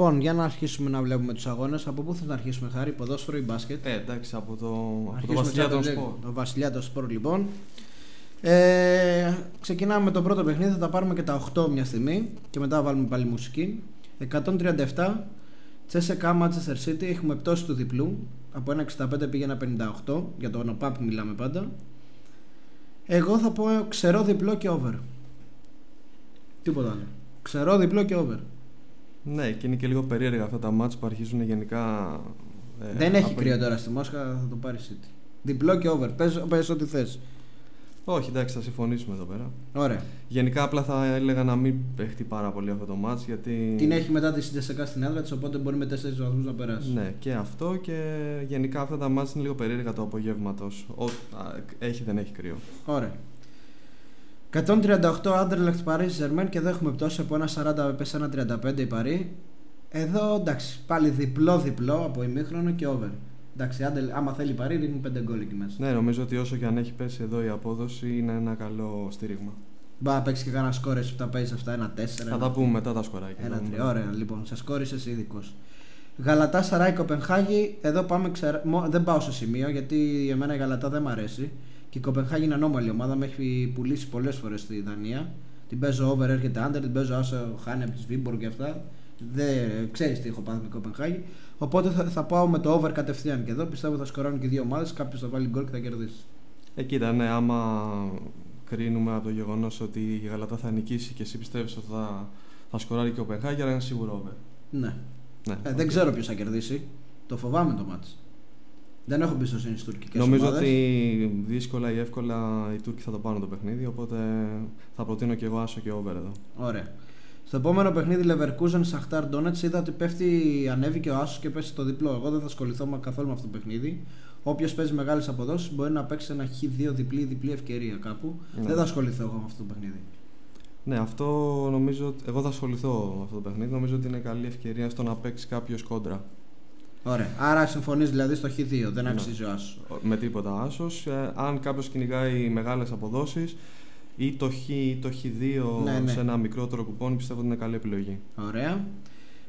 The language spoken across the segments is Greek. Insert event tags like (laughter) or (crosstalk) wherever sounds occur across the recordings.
Λοιπόν, για να αρχίσουμε να βλέπουμε τους αγώνες. Από πού θα να αρχίσουμε, Χάρη, ποδόσφαιρο ή μπάσκετ; Ε, εντάξει, από το, από το Αρχίσουμε Βασιλιά των Champions League. Σπορ. Το Βασιλιά των Σπορ, λοιπόν. Ε, ξεκινάμε με το πρώτο παιχνίδι. Θα τα πάρουμε και τα 8 μια στιγμή και μετά βάλουμε πάλι μουσική. 137. Τσέσεκα Manchester City. Έχουμε πτώση του διπλού. Από 1,65 πήγε 1,58. Για το ΟΝΟΠΑΠ μιλάμε πάντα. Εγώ θα πω ξερό διπλό και over. Τίποτα άλλο. Ξερό διπλό και over. Ναι, και είναι και λίγο περίεργα αυτά τα μάτς που αρχίζουν γενικά. ε, Δεν έχει από- κρύο τώρα στη Μόσχα, θα το πάρει City. Διπλό και over. Πες, πες ό,τι θες. Όχι, εντάξει, θα συμφωνήσουμε εδώ πέρα. Ωραία. Γενικά, απλά θα έλεγα να μην παιχτεί πάρα πολύ αυτό το μάτς γιατί. Την έχει μετά τη Σιντεσεκά στην έδρα της, οπότε μπορεί με 4 βαθμούς να περάσει. Ναι, και αυτό και γενικά αυτά τα μάτς είναι λίγο περίεργα το απογεύματος. Έχει, δεν έχει κρύο. Ωραία. 138 Anderlecht Paris Germain και εδώ έχουμε πτώση από 1,40 πες 1,35 η Παρή. Εδώ εντάξει, πάλι διπλό-διπλό από ημίχρονο και over. Εντάξει, άντε, άμα θέλει η Παρή ρίχνει 5 γκολ εκεί μέσα. Ναι, νομίζω ότι όσο και αν έχει πέσει εδώ η απόδοση είναι ένα καλό στήριγμα. Μπα να παίξεις και κανένα σκόρε που τα παίζεις αυτά, ένα 4. Θα τα πούμε μετά τα σκοράκια. Ένα θα δούμε. τρία. Ωραία, λοιπόν, σας κόρισε εσύ ειδικός. Γαλατά Σαράι Κοπενχάγη. Εδώ πάμε ξερα... μο- δεν πάω στο σημείο γιατί εμένα η Γαλατά δεν μ' αρέσει. Και η Κοπενχάγη είναι ανώμαλη ομάδα. Με έχει πουλήσει πολλές φορές στη Δανία. Την παίζω over, έρχεται under, την παίζω άσο, χάνει από τη Βίμποργκ και αυτά. Δεν ξέρεις τι έχω πάθει με την Κοπενχάγη. Οπότε θα, θα πάω με το over κατευθείαν και εδώ. Πιστεύω θα σκοράρουν και οι δύο ομάδες. Κάποιος θα βάλει γκολ και θα κερδίσει. Ε, κοίτα, ναι, άμα κρίνουμε από το γεγονός ότι η Γαλατά θα νικήσει και εσύ πιστεύεις ότι θα, θα σκοράρει και η Κοπεγχάγη, είναι σίγουρο over. Ναι. Ναι, Ε, οκ. Δεν ξέρω ποιος θα κερδίσει. Το φοβάμαι το μάτς. Δεν έχω εμπιστοσύνη στις τουρκικές Νομίζω ομάδες. ότι δύσκολα ή εύκολα οι Τούρκοι θα το πάρουν το παιχνίδι, οπότε θα προτείνω και εγώ άσο και over εδώ. Ωραία. Στο επόμενο παιχνίδι Leverkusen Σαχτάρ Ντόνετ είδα ότι πέφτει, ανέβηκε ο Άσος και πέσει το διπλό. Εγώ δεν θα ασχοληθώ με- καθόλου με αυτό το παιχνίδι. Όποιος παίζει μεγάλες αποδόσεις μπορεί να παίξει ένα χ2 διπλή διπλή ευκαιρία κάπου. Ναι. Δεν θα ασχοληθώ εγώ με αυτό το παιχνίδι. Ναι, αυτό νομίζω. ότι- Εγώ θα ασχοληθώ με αυτό το παιχνίδι. Νομίζω ότι είναι καλή ευκαιρία στο να παίξει κάποιος κόντρα. Ωραία. Άρα συμφωνείς δηλαδή στο χ2, δεν Ναι. αξίζει ο Άσος. Με τίποτα άσος. αν κάποιος κυνηγάει μεγάλες αποδόσεις ή το χ ή το χ2 Ναι, ναι. σε ένα μικρότερο κουπόνι, πιστεύω ότι είναι καλή επιλογή. Ωραία.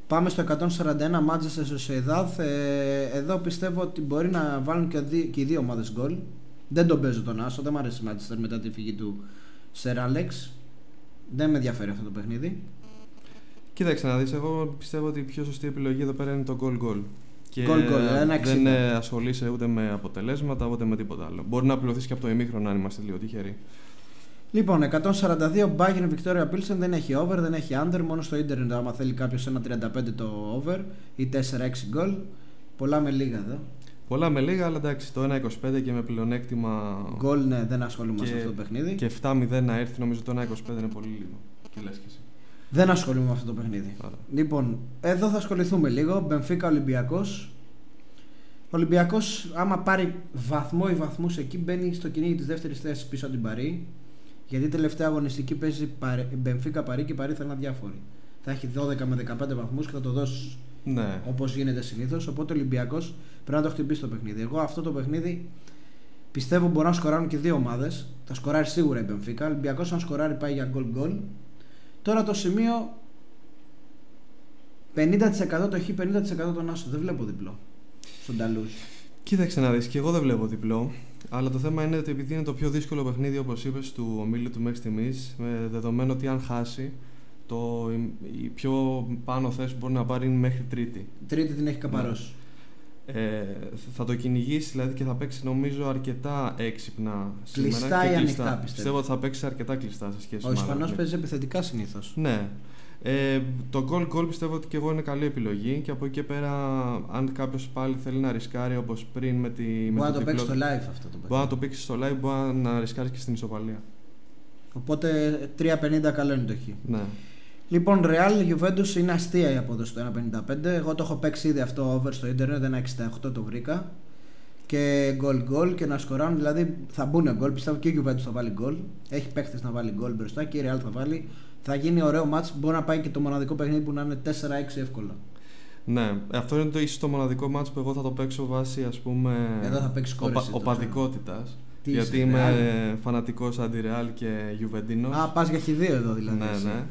Πάμε στο 141 Manchester Sociedad. Ε, εδώ πιστεύω ότι μπορεί να βάλουν και, δι- και οι δύο ομάδες γκολ. Δεν τον παίζω τον Άσο, δεν μου αρέσει η Manchester μετά τη φυγή του Σερ Άλεξ. Δεν με ενδιαφέρει αυτό το παιχνίδι. Κοίταξε να δεις, εγώ πιστεύω ότι η πιο σωστή επιλογή εδώ πέρα είναι το goal goal. Και Goal goal, ένα δεν 60. ε, ασχολείσαι ούτε με αποτελέσματα ούτε με τίποτα άλλο. Μπορεί να πληρωθεί και από το ημίχρονο αν είμαστε λίγο τυχεροί. Λοιπόν, 142 Bayern Victoria Pilsen δεν έχει over, δεν έχει under. Μόνο στο ίντερνετ, άμα θέλει κάποιος ένα 35 το over ή 4-6 γκολ. Πολλά με λίγα εδώ. Πολλά με λίγα, αλλά εντάξει, το 1-25 και με πλεονέκτημα Γκολ, ναι, δεν ασχολούμαι Και- σε αυτό το παιχνίδι. και 7-0 να έρθει, νομίζω το 1-25 είναι πολύ λίγο. Τι λες και εσύ. Δεν ασχολούμαι με αυτό το παιχνίδι. Άρα. Λοιπόν, εδώ θα ασχοληθούμε λίγο. Μπενφίκα Ολυμπιακός. Ο Ολυμπιακός, άμα πάρει βαθμό ή βαθμούς εκεί, μπαίνει στο κυνήγι της δεύτερης θέσης πίσω από την Παρή. Γιατί η τελευταία αγωνιστική παίζει Παρί- Μπενφίκα Παρή και η Παρή θα είναι αδιάφορη. Θα έχει 12 με 15 βαθμούς και θα το δώσει Ναι, όπως γίνεται συνήθως. Οπότε ο Ολυμπιακός πρέπει να το χτυπήσει το παιχνίδι. Εγώ αυτό το παιχνίδι πιστεύω μπορεί να σκοράρουν και δύο ομάδες. Θα σκοράρει σίγουρα η Μπενφίκα. Ο Ολυμπιακός, αν σκοράρει, πάει για γκολ γκολ. Τώρα το σημείο 50% το χ, 50% τον άσο. Δεν βλέπω διπλό. Στον Ταλούζ. Κοίταξε να δεις, και εγώ δεν βλέπω διπλό. Αλλά το θέμα είναι ότι επειδή είναι το πιο δύσκολο παιχνίδι, όπως είπες, του ομίλου του μέχρι στιγμής, με δεδομένο ότι αν χάσει, το, η, η πιο πάνω θέση που μπορεί να πάρει είναι μέχρι τρίτη. Τρίτη την έχει καπαρώσει. Ε, θα το κυνηγήσει δηλαδή και θα παίξει νομίζω αρκετά έξυπνα σήμερα. Κλειστά και ή ανοιχτά, πιστεύω. Πιστεύω ότι θα παίξει αρκετά κλειστά σε σχέση Ο με άλλα Ισπανός παιχνίδια. παίζει επιθετικά συνήθως. Ναι. Ε, το goal goal πιστεύω ότι και εγώ είναι καλή επιλογή και από εκεί και πέρα αν κάποιος πάλι θέλει να ρισκάρει όπως πριν με, τη, με Μπορεί να το διπλό- παίξει στο live αυτό το Μπορεί να παιχνίδι. το παίξει στο live, μπορεί να ρισκάρεις και στην ισοπαλία. Οπότε 3,50 καλό είναι το χ. Ναι. Λοιπόν, Real Juventus είναι αστεία η απόδοση το 1,55. Εγώ το έχω παίξει ήδη αυτό over στο Ιντερνετ, 1,68 το βρήκα. Και γκολ γκολ και να σκοράρουν, δηλαδή θα μπουν γκολ. Πιστεύω και η Juventus θα βάλει γκολ. Έχει παίχτε να βάλει γκολ μπροστά και η Real θα βάλει. Θα γίνει ωραίο μάτς, μπορεί να πάει και το μοναδικό παιχνίδι που να είναι 4-6 εύκολα. ναι, αυτό είναι το ίσως το μοναδικό μάτς που εγώ θα το παίξω βάσει ας πούμε Εδώ θα παίξει κόρη. οπα, εσύ, το οπαδικότητας. Τι γιατί είσαι, είμαι Real? φανατικός αντι-Real και Juventus. Α, πας για χ2 εδώ δηλαδή. ναι, εσύ. ναι.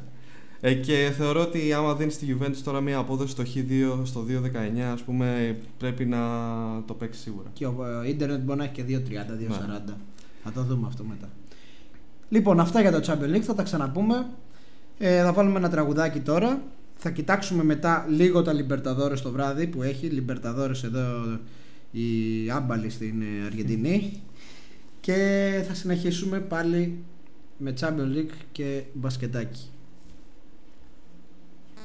Ε, και θεωρώ ότι άμα δίνεις στη Juventus τώρα μια απόδοση στο Χ2 στο 2-19, ας πούμε, πρέπει να το παίξεις σίγουρα. Και ο Ιντερνετ μπορεί να έχει και 2-30, 2-40. Ναι. Θα το δούμε αυτό μετά. Λοιπόν, αυτά για το Champions League. Θα τα ξαναπούμε. Ε, θα βάλουμε ένα τραγουδάκι τώρα. Θα κοιτάξουμε μετά λίγο τα Libertadores το βράδυ που έχει. Libertadores εδώ η άμπαλη στην ε, Αργεντινή. Και θα συνεχίσουμε πάλι με Champions League και μπασκετάκι.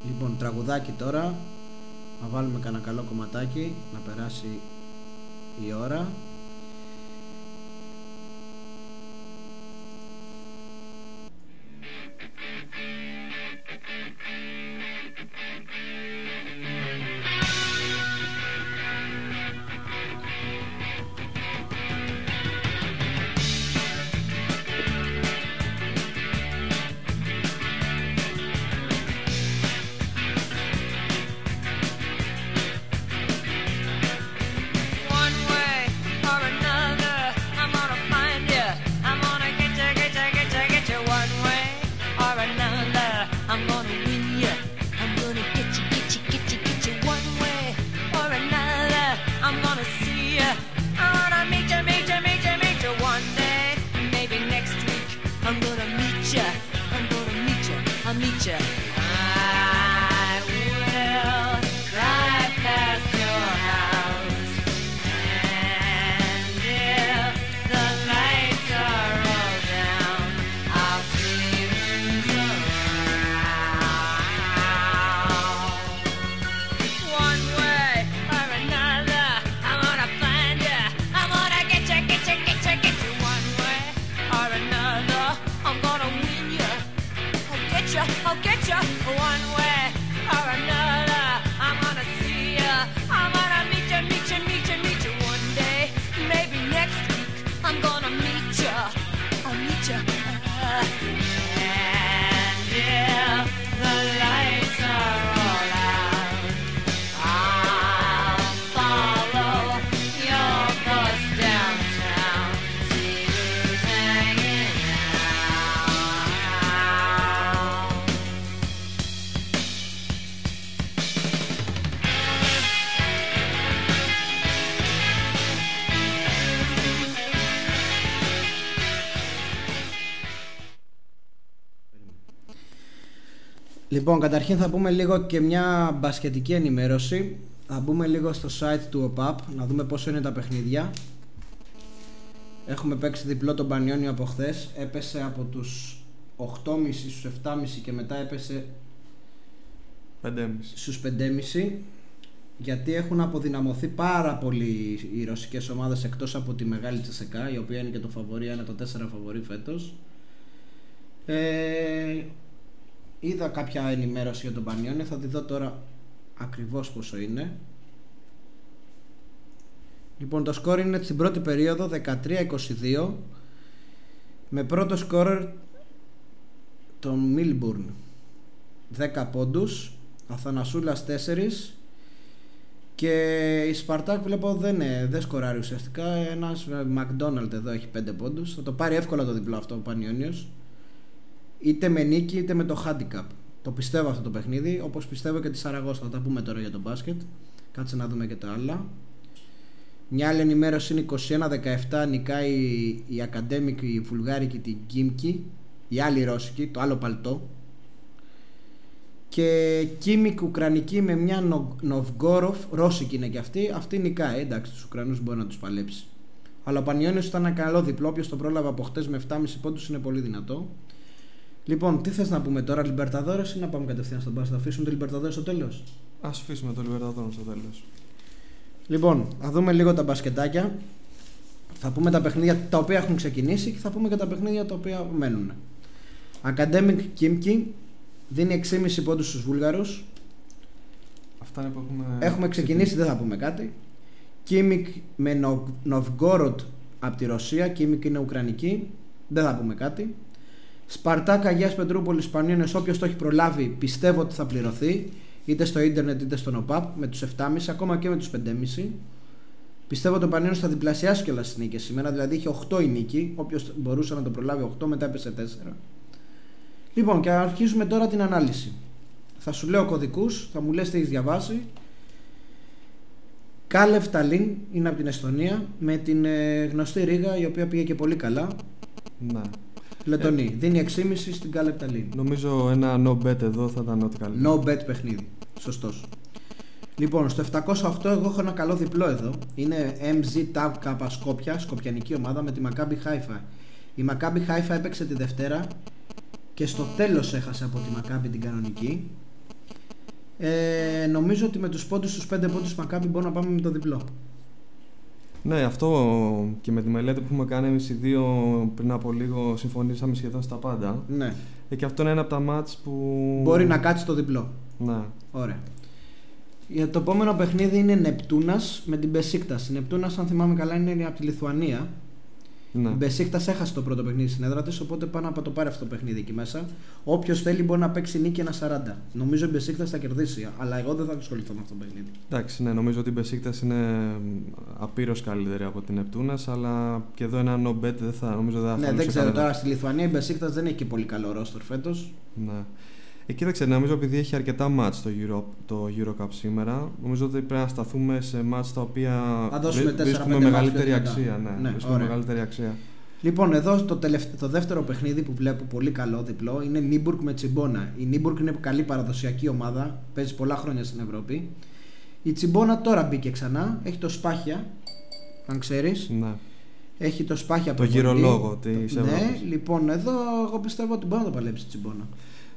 Λοιπόν, τραγουδάκι τώρα. Να βάλουμε κανένα καλό κομματάκι να περάσει η ώρα. Λοιπόν, καταρχήν θα πούμε λίγο και μια μπασκετική ενημέρωση. Θα μπούμε λίγο στο site του ΟΠΑΠ να δούμε πόσο είναι τα παιχνίδια. Έχουμε παίξει διπλό τον Πανιόνιο από χθες. Έπεσε από τους 8.30 στους 7.30 και μετά έπεσε 5.30. στους 5.30 γιατί έχουν αποδυναμωθεί πάρα πολύ οι ρωσικές ομάδες εκτός από τη μεγάλη Τσεσεκά η οποία είναι και το φαβορή, ένα το 4 φαβορή φέτος. Ε, είδα κάποια ενημέρωση για τον Πανιόνιο, θα τη δω τώρα ακριβώς πόσο είναι. Λοιπόν, το σκόρ είναι στην πρώτη περίοδο 13-22 με πρώτο σκόρερ τον Μίλμπουρν 10 πόντους, Αθανασούλας 4 και η Σπαρτάκ βλέπω δεν, είναι, δεν σκοράρει ουσιαστικά. Ένας Μακδόναλτ εδώ έχει 5 πόντους. Θα το πάρει εύκολα το διπλό αυτό ο Πανιόνιος είτε με νίκη είτε με το handicap. Το πιστεύω αυτό το παιχνίδι, όπως πιστεύω και τη Σαραγώσα. Θα τα πούμε τώρα για το μπάσκετ. Κάτσε να δούμε και τα άλλα. Μια άλλη ενημέρωση είναι 21-17 νικάει η Academic, η Βουλγάρικη, την Κίμκι, η άλλη Ρώσικη, το άλλο παλτό. Και Κίμικ Ουκρανική με μια Νοβγκόροφ, Ρώσικη είναι και αυτή, αυτή νικάει. Εντάξει, τους Ουκρανούς μπορεί να τους παλέψει. Αλλά ο Πανιόνιος ήταν ένα καλό διπλό. Όποιος το πρόλαβε από χτες με 7,5 πόντους είναι πολύ δυνατό. Λοιπόν, τι θες να πούμε τώρα, Λιμπερταδόρες ή να πάμε κατευθείαν στον Μπάσκετ. Θα αφήσουμε το Λιμπερταδόρες στο τέλος; Α αφήσουμε το Λιμπερταδόρες στο τέλος. Λοιπόν, θα δούμε λίγο τα μπασκετάκια. Θα πούμε τα παιχνίδια τα οποία έχουν ξεκινήσει και θα πούμε και τα παιχνίδια τα οποία μένουν. Academic Kimki δίνει 6,5 πόντους στους Βούλγαρους. Αυτά είναι που έχουμε. Έχουμε ξεκινήσει, δεν θα πούμε κάτι. Κίμικ με Novgorod από τη Ρωσία. Κίμικ είναι Ουκρανική. Δεν θα πούμε κάτι. Σπαρτάκα Αγίας Πετρούπολης Πανίωνε, όποιος το έχει προλάβει, πιστεύω ότι θα πληρωθεί είτε στο ίντερνετ είτε στον ΟΠΑΠ με τους 7,5 ακόμα και με τους 5,5. Πιστεύω ότι ο Πανίωνε θα διπλασιάσει κιόλας τις νίκες σήμερα, δηλαδή είχε 8 η νίκη. Όποιος μπορούσε να το προλάβει 8, μετά έπεσε 4. Λοιπόν, και αρχίζουμε τώρα την ανάλυση. Θα σου λέω κωδικούς, θα μου λες τι έχεις διαβάσει. Κάλεφ Ταλίν είναι από την Εστονία με την ε, γνωστή Ρίγα η οποία πήγε και πολύ καλά. Ναι. Λετωνή. Δίνει 6,5 στην Κάλεφ Ταλίν. Νομίζω ένα no bet εδώ θα ήταν ό,τι καλύτερο. No bet παιχνίδι. Σωστός. Λοιπόν, στο 708 εγώ έχω ένα καλό διπλό εδώ. Είναι MZ Tab Kappa Σκόπια, σκοπιανική ομάδα με τη Maccabi Haifa. Η Maccabi Haifa έπαιξε τη Δευτέρα και στο τέλος έχασε από τη Maccabi την κανονική. Ε, νομίζω ότι με τους πόντους, τους 5 πόντους της Maccabi μπορούμε να πάμε με το διπλό. Ναι, αυτό και με τη μελέτη που έχουμε κάνει εμείς οι δύο πριν από λίγο συμφωνήσαμε σχεδόν στα πάντα. Ναι. Ε, και αυτό είναι ένα από τα μάτς που... Μπορεί να κάτσει το διπλό. Ναι. Ωραία. Για το επόμενο παιχνίδι είναι Νεπτούνας με την Μπεσίκτα. Η Νεπτούνας, αν θυμάμαι καλά, είναι από τη Λιθουανία. Ναι. Η Μπεσίκτα έχασε το πρώτο παιχνίδι στην έδρα της, οπότε πάει να το πάρει αυτό το παιχνίδι εκεί μέσα. Όποιος θέλει μπορεί να παίξει νίκη ένα 40. Νομίζω η Μπεσίκτα θα κερδίσει, αλλά εγώ δεν θα ασχοληθώ με αυτό το παιχνίδι. Εντάξει, ναι, νομίζω ότι η Μπεσίκτας είναι απείρως καλύτερη από την Νεπτούνας, αλλά και εδώ ένα no bet δεν θα, νομίζω δεν θα Ναι, χαλούσε δεν ξέρω κανένα. τώρα στη Λιθουανία η Μπεσίκτα δεν έχει και πολύ καλό ρόστερ φέτος. Ναι. Ε, κοίταξε, νομίζω επειδή έχει αρκετά μάτς το, Euro, το Eurocup σήμερα, νομίζω ότι πρέπει να σταθούμε σε μάτς τα οποία Θα δώσουμε βρι- 4-5 βρίσκουμε μάτς μεγαλύτερη πιο δυνατά. αξία. Ναι, Ναι, βρίσκουμε ωραία. μεγαλύτερη αξία. Λοιπόν, εδώ το, τελευταίο, το δεύτερο παιχνίδι που βλέπω πολύ καλό διπλό είναι Νίμπουργκ με Τσιμπόνα. Η Νίμπουργκ είναι καλή παραδοσιακή ομάδα, παίζει πολλά χρόνια στην Ευρώπη. Η Τσιμπόνα τώρα μπήκε ξανά, έχει το Σπάχια, αν ξέρεις. Ναι. Έχει το Σπάχια Το προπονητή. γυρολόγο της Ναι, Ευρώπης. λοιπόν, εδώ εγώ πιστεύω ότι μπορεί να το παλέψει η Τσιμπόνα.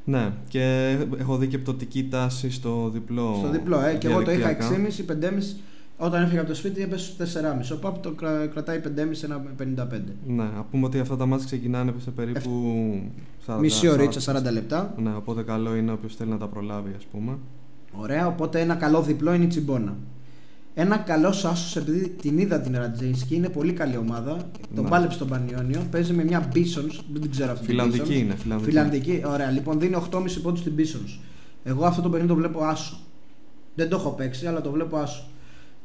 Ναι, και έχω δει και πτωτική τάση στο διπλό. Στο διπλό, ε, και εγώ το είχα διαδικτυακά. 6,5, 5,5. Όταν έφυγα από το σπίτι έπεσε στο 4,5. Ο Παπ το κρα- κρατάει 5,5 ένα 55. Ναι, να πούμε ότι αυτά τα μάτια ξεκινάνε σε περίπου 40, Μισή ωρίτσα, 40 λεπτά. Ναι, οπότε καλό είναι όποιος θέλει να τα προλάβει, ας πούμε. Ωραία, οπότε ένα καλό διπλό είναι η Τσιμπόνα. Ένα καλό άσο, επειδή την είδα την Ρατζέινσκι, είναι πολύ καλή ομάδα. Τον Ναι. πάλεψε στον Πανιόνιο. Παίζει με μια Bisons, δεν την ξέρω αυτή την Φιλανδική Bisons. είναι, φιλανδική. Φιλανδική, ωραία. Λοιπόν, δίνει 8,5 πόντους στην Bisons. Εγώ αυτό το παιχνίδι το βλέπω άσο. Δεν το έχω παίξει, αλλά το βλέπω άσο.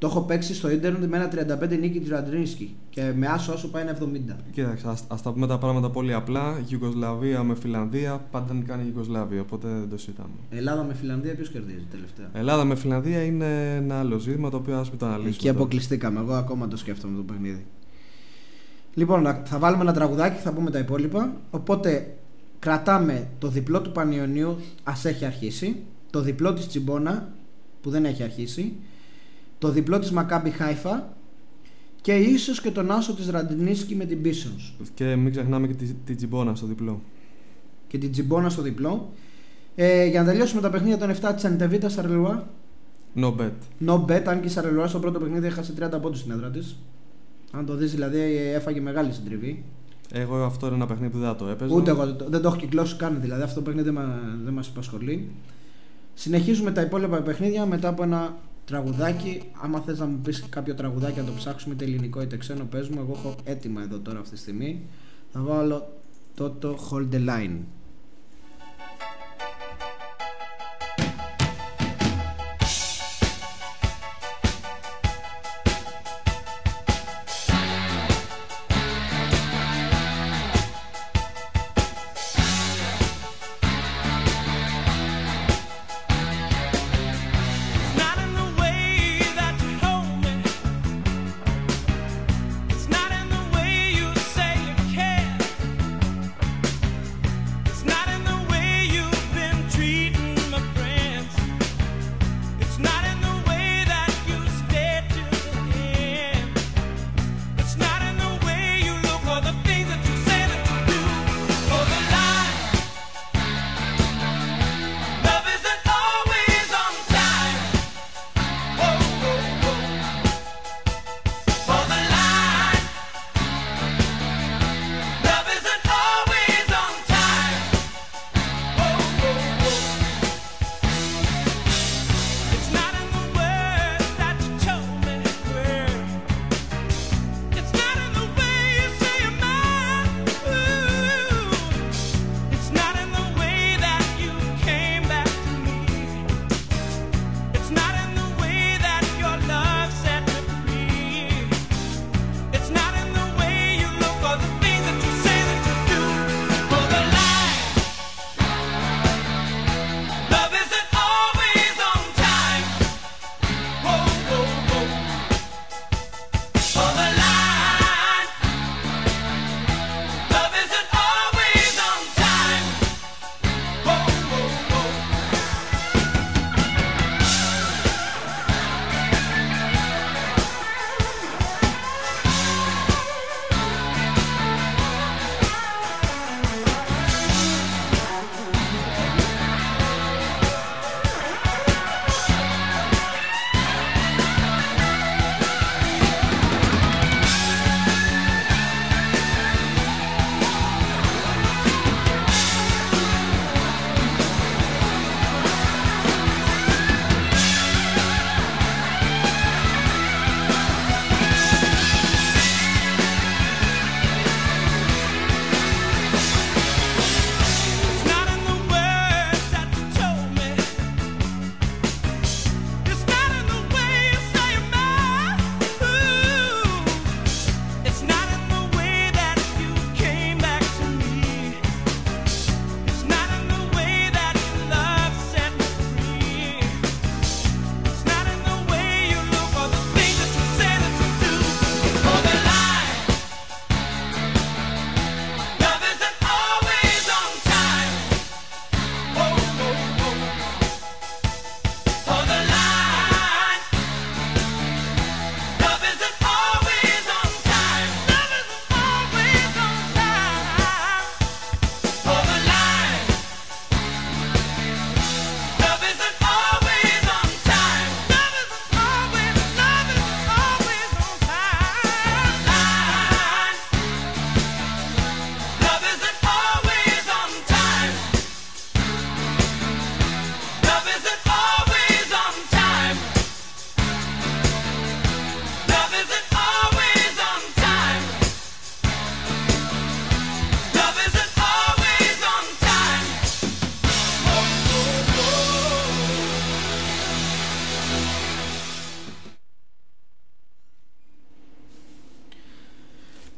Το έχω παίξει στο ίντερνετ με ένα 35 νίκη της Ρατζέινσκι. Και με άσο άσο πάει ένα 70. Κοίταξε, ας, ας τα πούμε τα πράγματα πολύ απλά. Γιουγκοσλαβία με Φιλανδία, πάντα κάνει Γιουγκοσλαβία, οπότε δεν το συζητάμε. Ελλάδα με Φιλανδία, ποιος κερδίζει τελευταία; Ελλάδα με Φιλανδία είναι ένα άλλο ζήτημα το οποίο ας μην το αναλύσουμε. Εκεί τώρα. αποκλειστήκαμε. Εγώ ακόμα το σκέφτομαι το παιχνίδι. Λοιπόν, να- θα βάλουμε ένα τραγουδάκι, θα πούμε τα υπόλοιπα. Οπότε κρατάμε το διπλό του Πανιωνίου, ας έχει αρχίσει. Το διπλό της Τσιμπόνα, που δεν έχει αρχίσει. Το διπλό της Μακάμπι Χάιφα. Και ίσως και τον άσο της Ραντινίσκη με την Πίσονς. Και μην ξεχνάμε και τη, τη Τζιμπόνα στο διπλό. Και την Τσιμπόνα στο διπλό. Ε, για να τελειώσουμε τα παιχνίδια των 7 τη Αντεβίτα Σαρελουά. No bet. No bet, αν και η Σαρελουά στο πρώτο παιχνίδι έχασε 30 πόντους στην έδρα της. Αν το δεις, δηλαδή έφαγε μεγάλη συντριβή. Εγώ αυτό είναι ένα παιχνίδι που δεν θα το έπαιζα. Ούτε εγώ δεν το, δεν το έχω κυκλώσει καν, δηλαδή αυτό το παιχνίδι δεν, μα, δεν μας απασχολεί. Συνεχίζουμε τα υπόλοιπα παιχνίδια μετά από ένα τραγουδάκι. Άμα θες να μου πεις κάποιο τραγουδάκι να το ψάξουμε είτε ελληνικό είτε ξένο πες μου. Εγώ έχω έτοιμα εδώ τώρα αυτή τη στιγμή. Θα βάλω το Hold the Line.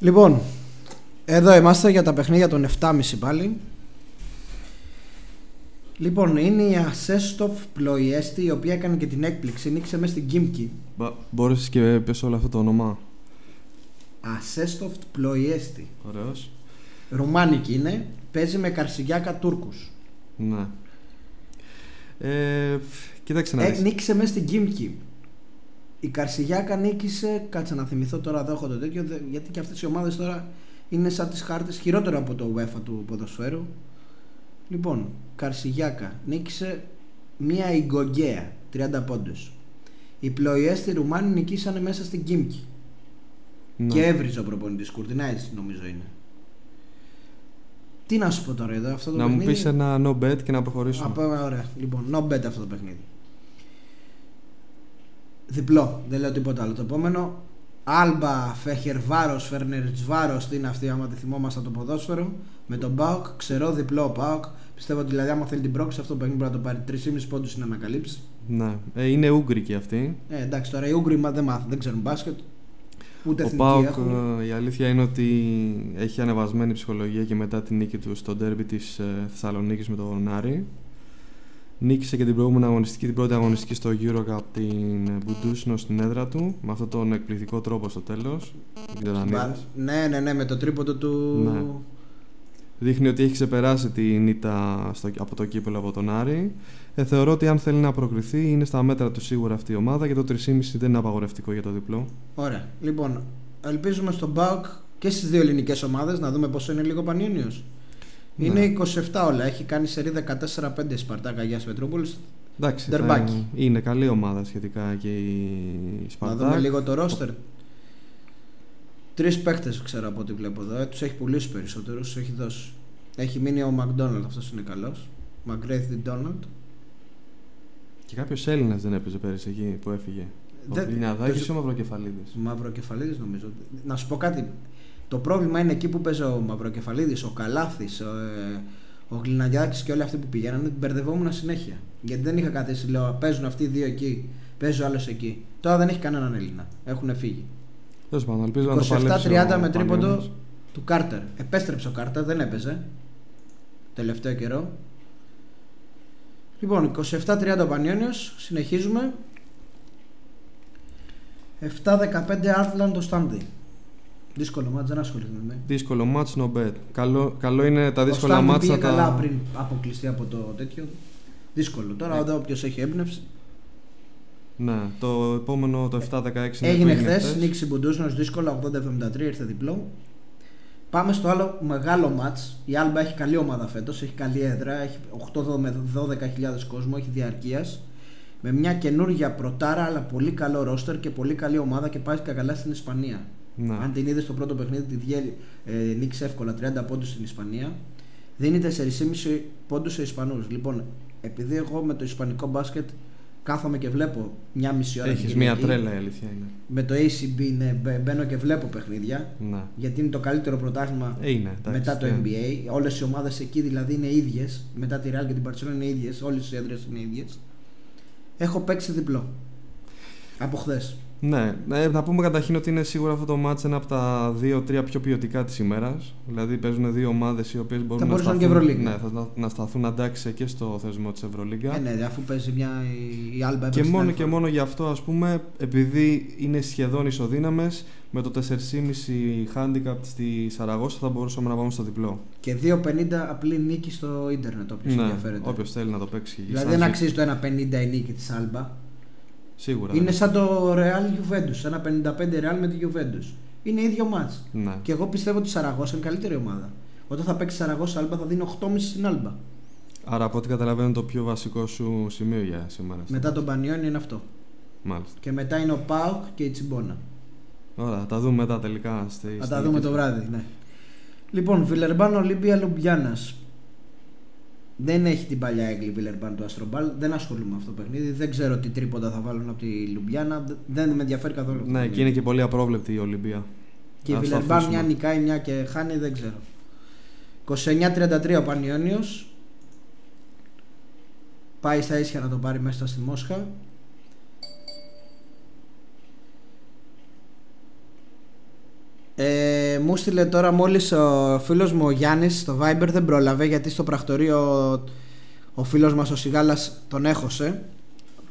Λοιπόν, εδώ είμαστε για τα παιχνίδια των 7.30 πάλι. Λοιπόν, είναι η Ασέστοφ Πλοϊέστη, η οποία έκανε και την έκπληξη. Νίκησε μέσα στην Κίμκι. Μπορείς και πες όλο αυτό το όνομα. Ασέστοφ Πλοϊέστη. Ωραίος. Ρουμάνικη είναι. Παίζει με Καρσιγιάκα Τούρκους. Ναι. Ε, κοίταξε να Ε, δεις. νίκησε μέσα στην Κίμκι. Η Καρσιγιάκα νίκησε, κάτσε να θυμηθώ τώρα εδώ έχω το τέτοιο, δε- γιατί και αυτές οι ομάδες τώρα είναι σαν τις χάρτες χειρότερο από το UEFA του ποδοσφαίρου. Λοιπόν, Καρσιγιάκα νίκησε μία Ιγκογκέα, 30 πόντους. Οι πλοίες στη Ρουμάνη νικήσανε μέσα στην Κίμκι. Ναι. Και έβριζε ο προπονητής, Κουρτινάης νομίζω είναι. Τι να σου πω τώρα εδώ, αυτό το Να μου παιχνίδι... πεις ένα no bet και να προχωρήσουμε. Α, πάμε, ωραία. Λοιπόν, no bet αυτό το παιχνίδι. Διπλό, δεν λέω τίποτα άλλο. Το επόμενο, Άλμπα, Φεχερβάρο, Φερνερτσβάρο, τι είναι αυτή, άμα τη θυμόμαστε από το ποδόσφαιρο. Με τον Μπάουκ, ξερό διπλό Πάουκ. Πιστεύω ότι δηλαδή, άμα θέλει την πρόκληση, αυτό το παιχνίδι μπορεί να το πάρει 3,5 πόντους να ανακαλύψει. Ναι. Ε, είναι Ούγγρικη αυτή. Ε, εντάξει, τώρα οι Ούγγροι μα δεν μάθουν, δεν ξέρουν μπάσκετ. Ούτε Ο εθνική Πάοκ, έχουν. ε, η αλήθεια είναι ότι έχει ανεβασμένη ψυχολογία και μετά την νίκη του στο ντέρμπι της ε, Θεσσαλονίκης με τον Άρη. Νίκησε και την προηγούμενη αγωνιστική, την πρώτη αγωνιστική στο Eurocup την Μπουντούσνο στην έδρα του με αυτόν τον εκπληκτικό τρόπο στο τέλος. Δεν ξέρω αν Μπα- είδες. Ναι, ναι, ναι, με το τρίποντο του. Ναι. Δείχνει ότι έχει ξεπεράσει την ήττα στο, από το κύπελο από τον Άρη. Ε, θεωρώ ότι αν θέλει να προκριθεί είναι στα μέτρα του σίγουρα αυτή η ομάδα και το 3,5 δεν είναι απαγορευτικό για το διπλό. Ωραία. Λοιπόν, ελπίζουμε στον Μπάουκ και στις δύο ελληνικές ομάδες να δούμε πόσο είναι λίγο πανιόνιο. Ναι. Είναι 27 όλα. Έχει κάνει σερή 14-5 Σπαρτάκα Αγίας Πετρούπολη. Εντάξει, Ντερμπάκι. θα- είναι καλή ομάδα σχετικά και η Να Σπαρτάκ. δούμε λίγο το ρόστερ. Τρεις παίχτε ξέρω από ό,τι βλέπω εδώ. Τους έχει πουλήσει περισσότερους. Έχει δώσει. Έχει μείνει ο Μακδόναλντ, αυτός είναι καλός. Μακρέθι Ντόναλντ. Και κάποιος Έλληνας δεν έπαιζε πέρυσι εκεί που έφυγε. Δεν- Ο Λινιαδάκη το- ή ο Μαυροκεφαλίδης; Μαυροκεφαλίδης νομίζω. Να σου πω κάτι. Το πρόβλημα είναι εκεί που παίζει ο Μαυροκεφαλίδης, ο Καλάθης, ο, ε, ο Γλυναγιάκης και όλοι αυτοί που πηγαίνανε. Μπερδευόμουν συνέχεια. Γιατί δεν είχα καθίσει, λέω παίζουν αυτοί οι δύο εκεί, παίζει ο άλλος εκεί. Τώρα δεν έχει κανέναν Έλληνα. Έχουν φύγει. Τέλος πάντων, ελπίζω να το παλέψει. 27-30 ο με τρίποντο Πανιόνιος. του Κάρτερ. Επέστρεψε ο Κάρτερ, δεν έπαιζε. Τελευταίο καιρό. Λοιπόν, 27-30 ο Πανιόνιος, συνεχίζουμε. 7-15 Άρτλαντ το Στάντι. Δύσκολο μάτς, δεν ασχοληθούμε με. Δύσκολο match no bet. Καλό, καλό είναι τα Ο δύσκολα Στάντι μάτς πήγε να καλά τα. πριν αποκλειστεί από το τέτοιο. Δύσκολο. Τώρα Ναι. εδώ όποιος έχει έμπνευση. Ναι, το επόμενο το 7-16 είναι Έγινε που χθες, χθες. νίκησε Μπουντούσνος δύσκολα 80-73, ήρθε διπλό. Πάμε στο άλλο μεγάλο μάτς. Η Άλμπα έχει καλή ομάδα φέτος, έχει καλή έδρα, έχει 8 με 12.000 κόσμο, έχει διαρκείας. Με μια καινούργια πρωτάρα, αλλά πολύ καλό ρόστερ και πολύ καλή ομάδα και πάει και καλά στην Ισπανία. Ναι. Αν την είδες στο πρώτο παιχνίδι, τη διέλει, ε, νίκησε εύκολα 30 πόντους στην Ισπανία. Δίνει 4,5 πόντους σε Ισπανούς. Λοιπόν, επειδή εγώ με το Ισπανικό μπάσκετ κάθομαι και βλέπω μια μισή ώρα. Έχεις την μια Κυριακή. τρέλα η αλήθεια είναι. Με το ACB ναι, μπε- μπαίνω και βλέπω παιχνίδια Ναι. γιατί είναι το καλύτερο πρωτάθλημα Ε, είναι. εντάξει, μετά το ναι. NBA. Όλες οι ομάδες εκεί δηλαδή είναι ίδιες. Μετά τη Real και την Barcelona είναι ίδιες. Όλες οι έδρες είναι ίδιες. Έχω παίξει διπλό. Από χθες. Ναι, ε, να πούμε καταρχήν ότι είναι σίγουρα αυτό το μάτς ένα από τα δύο-τρία πιο ποιοτικά της ημέρας. Δηλαδή παίζουν δύο ομάδες οι οποίες μπορούν Θα να μπορούσαν σταθούν, και Ευρωλίγκα. ναι, θα, να, να σταθούν αντάξει και στο θεσμό της Ευρωλίγκα. Ε, ναι, αφού παίζει μια η- η Alba και έπαιξε μόνο την και άλλη μόνο γι' αυτό, ας πούμε, επειδή είναι σχεδόν ισοδύναμες, με το 4,5 handicap στη Σαραγώσα θα μπορούσαμε να πάμε στο διπλό. φορά. Και 2,50 απλή νίκη στο ίντερνετ όποιος Ναι, ενδιαφέρεται. όποιος θέλει να το παίξει. Δηλαδή σαν δεν ζή- αξίζει το 1,50 η νίκη της Alba. Σίγουρα. Είναι δεν σαν το Real Juventus. Ένα 55 Real με τη Juventus. Είναι ίδιο μάτς. Ναι. Και εγώ πιστεύω ότι η Σαραγώσα είναι καλύτερη ομάδα. Όταν θα παίξει Σαραγώσα Άλμπα θα δίνει 8,5 στην Άλμπα. Άρα από ό,τι καταλαβαίνω το πιο βασικό σου σημείο για σήμερα. Μετά τον Πανιόνι είναι αυτό. Μάλιστα. Και μετά είναι ο Πάοκ και η Τσιμπόνα. Ωραία, θα τα δούμε μετά τελικά. Στη, Θα στη τα δούμε νίκη. το βράδυ, ναι. Λοιπόν, Βιλερμπάν Ολύμπια Λουμπιάννα. Δεν έχει την παλιά έγκλη Βιλερμπάν του Αστρομπάλ. Δεν ασχολούμαι με αυτό το παιχνίδι. Δεν ξέρω τι τρίποντα θα βάλουν από τη Λουμπιάνα. Δεν με ενδιαφέρει καθόλου. αυτό το Ναι, και παιχνίδι. είναι και πολύ απρόβλεπτη η Ολυμπία. Και η Ας το Βιλερμπάν αφήσουμε. μια νικάει, μια και χάνει, δεν ξέρω. 29-33 ο Πανιόνιος. Πάει στα ίσια να το πάρει μέσα στη Μόσχα. Ε, Ε, μου στείλε τώρα μόλις ο φίλος μου ο Γιάννης στο Viber δεν πρόλαβε γιατί στο πρακτορείο ο φίλος μας ο Σιγάλας τον έχωσε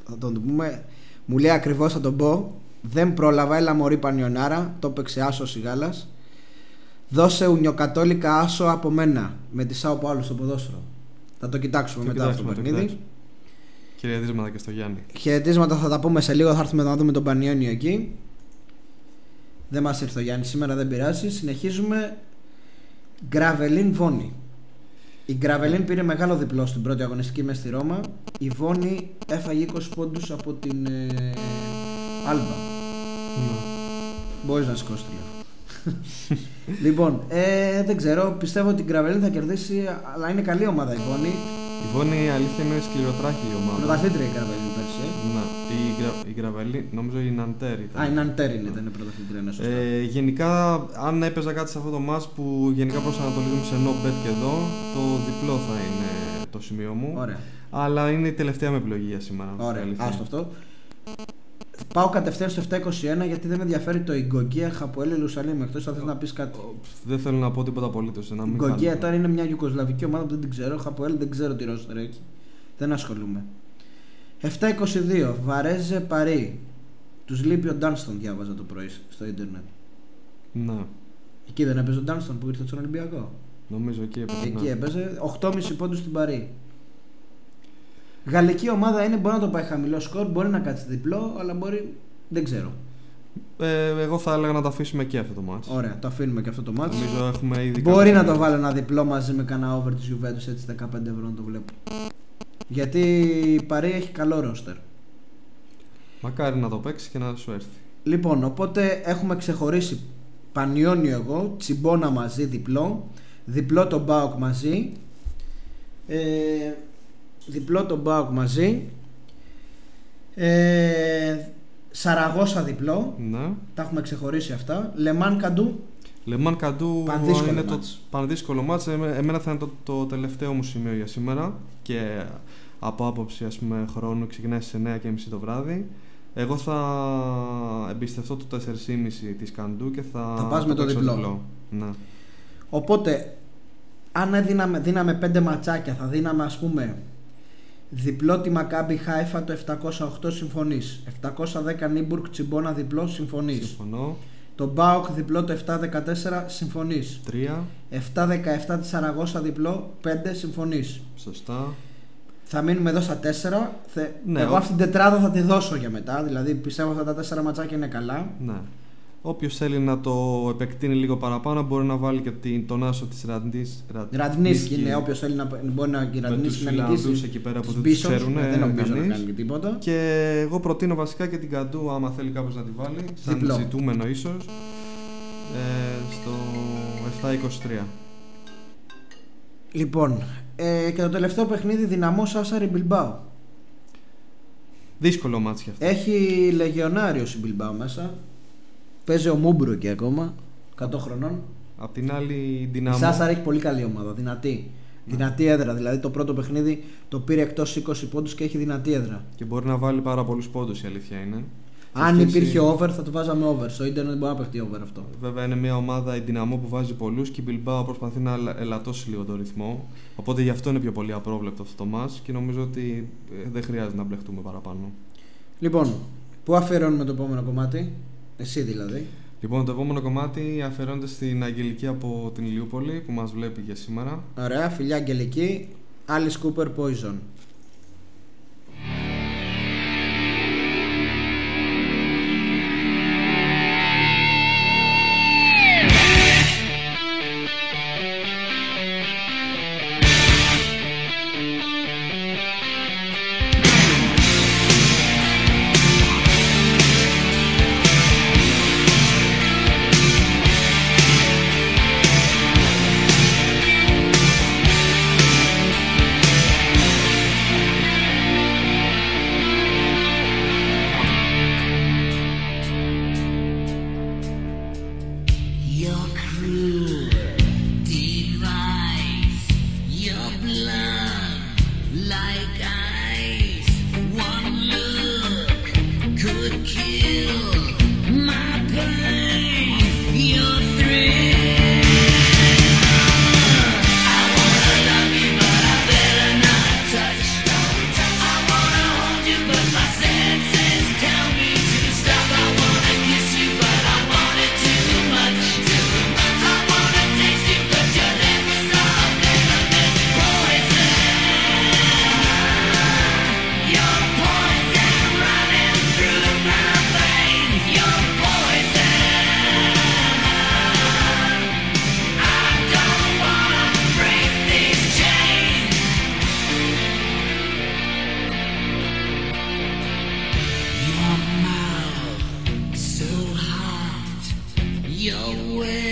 θα τον το πούμε μου λέει ακριβώς θα τον πω δεν πρόλαβα έλα μωρή πανιονάρα το έπαιξε άσο ο Σιγάλας δώσε ουνιοκατόλικα άσο από μένα με τη Σάο Πάολο στο ποδόσφαιρο θα το κοιτάξουμε Το μετά αυτό το κοιτάξουμε, το παιχνίδι κοιτάξουμε. Χαιρετίσματα και στο Γιάννη. Χαιρετίσματα θα τα πούμε σε λίγο. Θα έρθουμε να δούμε τον Πανιόνιο εκεί. Δεν μας ήρθε ο Γιάννης σήμερα, δεν πειράζει. Συνεχίζουμε. Γκραβελίν Βόννη. Η Γκραβελίν πήρε μεγάλο διπλό στην πρώτη αγωνιστική μες στη Ρώμα. Η Βόννη έφαγε 20 πόντους από την ε, Άλμπα. Ναι. Μπορείς να σηκώσεις τηλέφωνο. (laughs) λοιπόν, ε, δεν ξέρω. Πιστεύω ότι η Γκραβελίν θα κερδίσει, αλλά είναι καλή ομάδα η Βόννη. Η Βόννη η αλήθεια είναι σκληροτράχηλη ομάδα. Πρωταθλήτρια η Γκραβελίν πέρσι. ε. Ναι. Η, Γρα... η Γραβελή, νομίζω η Ναντέρ ήταν. Α, η Ναντέρ είναι, δεν είναι πρωταθλήτρια, είναι σωστά. Ε, γενικά, αν έπαιζα κάτι σε αυτό το match που γενικά προσανατολίζουμε σε no bet και εδώ, το διπλό θα είναι το σημείο μου. Ωραία. Αλλά είναι η τελευταία με επιλογή για σήμερα. Ωραία, η αλήθεια. άστο αυτό. Πάω κατευθείαν στο 721 γιατί δεν με ενδιαφέρει το Ιγκογκία Χαποέλ Ιερουσαλήμ. Εκτός αν θες να πεις κάτι. Ο, Δεν θέλω να πω τίποτα απολύτως. Η Ιγκογκία τώρα είναι μια Ιουκοσλαβική ομάδα που δεν την ξέρω. Χαποέλ δεν ξέρω τι ρόστερ έχει. Δεν ασχολούμαι. 722. Βαρέζε Παρί. Τους λείπει ο Ντάνστον, διάβαζα το πρωί στο Ιντερνετ. Ναι, Εκεί δεν έπαιζε ο Ντάνστον που ήρθε στον Ολυμπιακό; νομίζω εκεί έπαιζε. Εκεί ναι. έπαιζε 8,5 πόντους στην Παρί. Γαλλική ομάδα είναι, μπορεί να το πάει χαμηλό σκορ, μπορεί να κάτσει διπλό, αλλά μπορεί. Δεν ξέρω. Ε, εγώ θα έλεγα να το αφήσουμε και αυτό το match. Ωραία, το αφήνουμε και αυτό το μάτι. Νομίζω έχουμε ήδη. Μπορεί κάποια- να το βάλω ένα διπλό μαζί με κανένα over της Juventus έτσι 15 ευρώ να το βλέπω. Γιατί η Παρή έχει καλό ρόστερ. Μακάρι να το παίξει και να σου έρθει. Λοιπόν, οπότε έχουμε ξεχωρίσει Πανιόνιο εγώ, Τσιμπόνα μαζί διπλό, διπλό το Μπάουκ μαζί, ε, διπλό το Μπάουκ μαζί, ε, Σαραγώσα διπλό, Ναι. τα έχουμε ξεχωρίσει αυτά, Λεμάν Καντού, Λεμάν Καντού Πανδύσκολο είναι το μάτς. πανδύσκολο μάτς. Εμέ- Εμένα θα είναι το, το τελευταίο μου σημείο για σήμερα και από άποψη ας πούμε, χρόνου ξεκινάει στις 9.30 το βράδυ. Εγώ θα εμπιστευτώ το 4,5 της Καντού και θα, Θα πας με το παίξω διπλό. Ναι. Οπότε, αν έδιναμε, δίναμε πέντε ματσάκια, θα δίναμε ας πούμε διπλό τη Μακάμπι Χάιφα το 708 συμφωνείς. 710 Νίμπουργκ Τσιμπόνα διπλό συμφωνείς. Συμφωνώ. Το Μπάουκ διπλό το 714 συμφωνείς. 3. 717 της Σαραγώσα διπλό 5 συμφωνείς. Σωστά. Θα μείνουμε εδώ στα 4. Θε... Ναι, Εγώ ο- αυτή την τετράδα θα τη δώσω για μετά. Δηλαδή πιστεύω αυτά τα 4 ματσάκια είναι καλά. Ναι. Όποιος θέλει να το επεκτείνει λίγο παραπάνω μπορεί να βάλει και την, τον άσο της Ραντνής. Ραντνίσκι είναι όποιος θέλει να μπορεί να με τους Ραντνίσκι να Φιλανδούς νικήσει. εκεί πέρα που τους δεν τους Μπίσονς, ξέρουν ναι, δεν νομίζω να κανείς. κάνει και τίποτα. Και εγώ προτείνω βασικά και την Καντού, άμα θέλει κάποιος να τη βάλει, σαν Διπλό. ζητούμενο ίσως, ε, στο 7-23. Λοιπόν, ε, και το τελευταίο παιχνίδι Δυναμό Σάσαρι Μπιλμπάο. Δύσκολο ματς αυτό. Έχει λεγεωνάριο η Μπιλμπάο μέσα. Παίζει ο Μούμπρου και ακόμα. 100 χρονών. Απ' την άλλη, η Η Δυναμό. Σάσαρι έχει πολύ καλή ομάδα. Δυνατή. Δυνατή έδρα. Δηλαδή το πρώτο παιχνίδι το πήρε εκτός 20 πόντους και έχει δυνατή έδρα. Και μπορεί να βάλει πάρα πολλούς πόντους η αλήθεια είναι. Σε Αν σχέση- υπήρχε over θα το βάζαμε over. Στο ίντερνετ μπορεί να παιχτεί over αυτό. Βέβαια είναι μια ομάδα η Δυναμό που βάζει πολλούς και η Μπιλμπάο προσπαθεί να ελα- ελαττώσει λίγο το ρυθμό. Οπότε γι' αυτό είναι πιο πολύ απρόβλεπτο αυτό το μας και νομίζω ότι ε, δεν χρειάζεται να μπλεχτούμε παραπάνω. Λοιπόν, πού αφιερώνουμε το επόμενο κομμάτι; Εσύ δηλαδή. Λοιπόν, το επόμενο κομμάτι αφαιρώνεται στην Αγγελική από την Ηλιούπολη που μας βλέπει για σήμερα. Ωραία, φιλιά Αγγελική. Alice Cooper Poison. your way.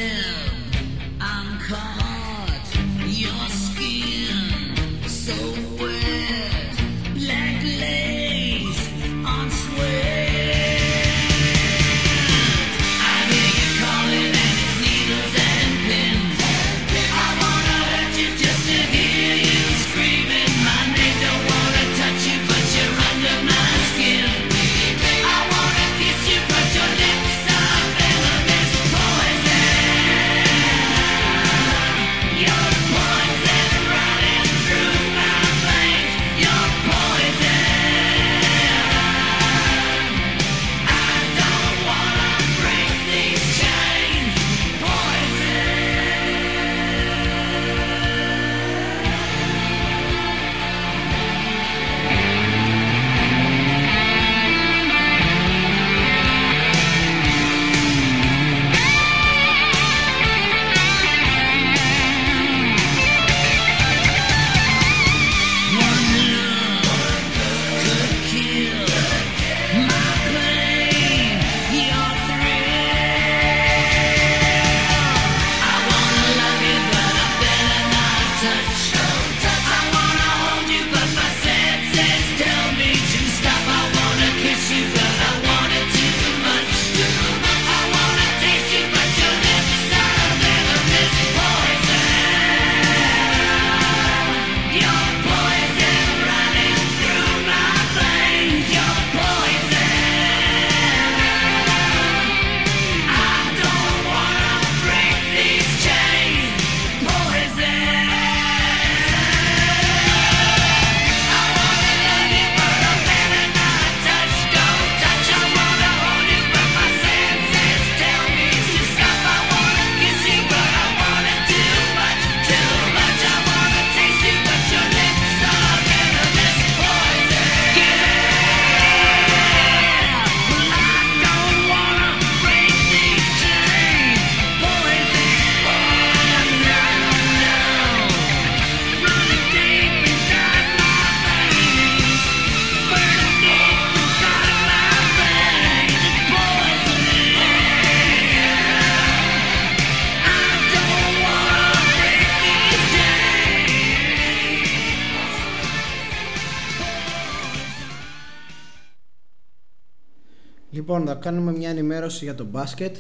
κάνουμε μια ενημέρωση για το μπάσκετ.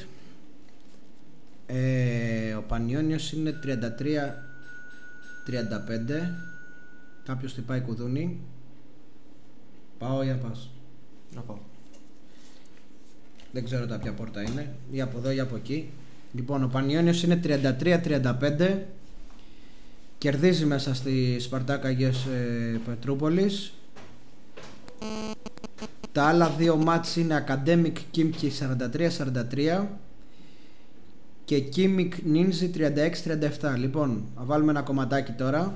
Ε, ο Πανιόνιος είναι 33-35. Κάποιος πάει κουδούνι. Πάω ή αν. Να πάω. Δεν ξέρω τα ποια πόρτα είναι. Ή από εδώ ή από εκεί. Λοιπόν, ο Πανιόνιος είναι 33-35. Κερδίζει μέσα στη Σπαρτάκα Αγίας ε, Πετρούπολης τα άλλα δύο μάτς είναι Academic Kimki 43-43 και Kimik Ninzi 36-37. Λοιπόν, βάλουμε ένα κομματάκι τώρα.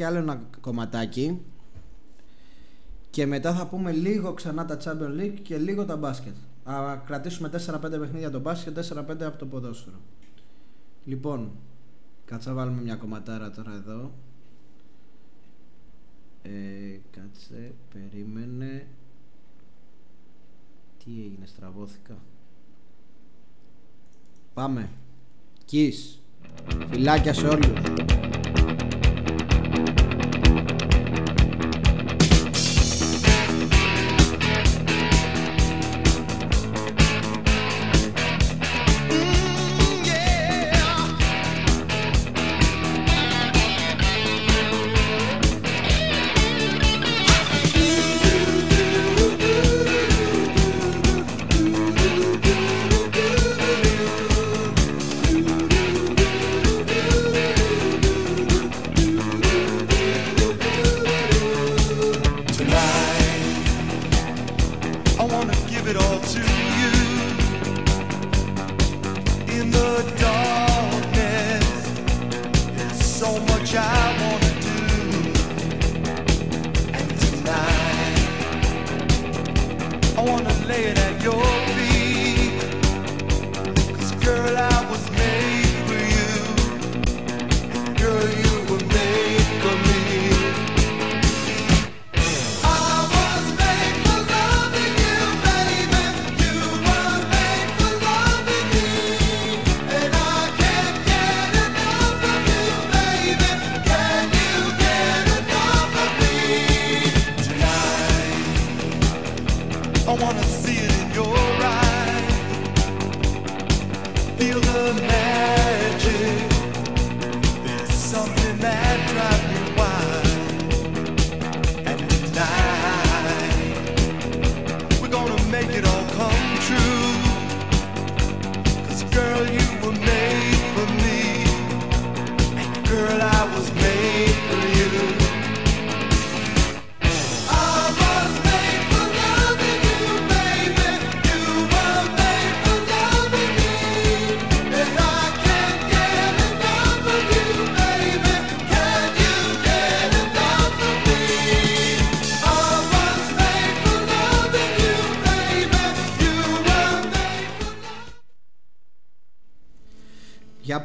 Βάλω καπάκι άλλο ένα κομματάκι και μετά θα πούμε λίγο ξανά τα Champions League και λίγο τα μπάσκετ. Θα κρατήσουμε 4-5 παιχνίδια το μπάσκετ, 4-5 από το ποδόσφαιρο. Λοιπόν, κάτσε να βάλουμε μια κομματάρα τώρα εδώ. Ε, κάτσε, περίμενε. Τι έγινε, στραβώθηκα. Πάμε. Kiss. Φιλάκια σε όλους.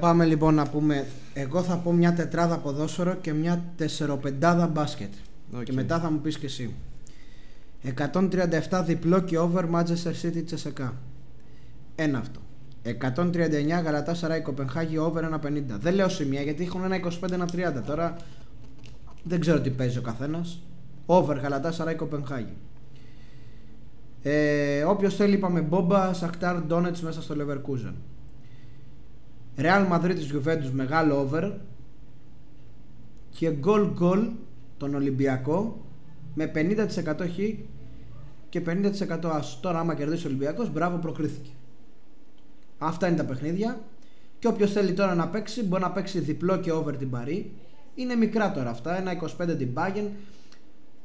Πάμε λοιπόν να πούμε. Εγώ θα πω μια τετράδα ποδόσφαιρο και μια τεσσεροπεντάδα μπάσκετ. Οκ. Και μετά θα μου πεις και εσύ. 137 διπλό και over Manchester City ΤΣΣΚΑ. Ένα αυτό. 139 Γαλατά Σαράι Κοπενχάγη over 1,50. Δεν λέω σημεία γιατί έχουν ένα 25 ένα 30. Τώρα δεν ξέρω τι παίζει ο καθένας. Over Γαλατά Σαράι Κοπενχάγη. Ε, Όποιος θέλει, είπαμε Μπόμπα Σακτάρ Ντόνετς μέσα στο Leverkusen. Real Madrid της Juventus μεγάλο over και γκολ γκολ τον Ολυμπιακό με 50% χ και 50% άσο. Τώρα άμα κερδίσει ο Ολυμπιακός μπράβο προκρίθηκε. Αυτά είναι τα παιχνίδια και όποιος θέλει τώρα να παίξει μπορεί να παίξει διπλό και over την Παρή. Είναι μικρά τώρα αυτά, ένα 25 την Bayern.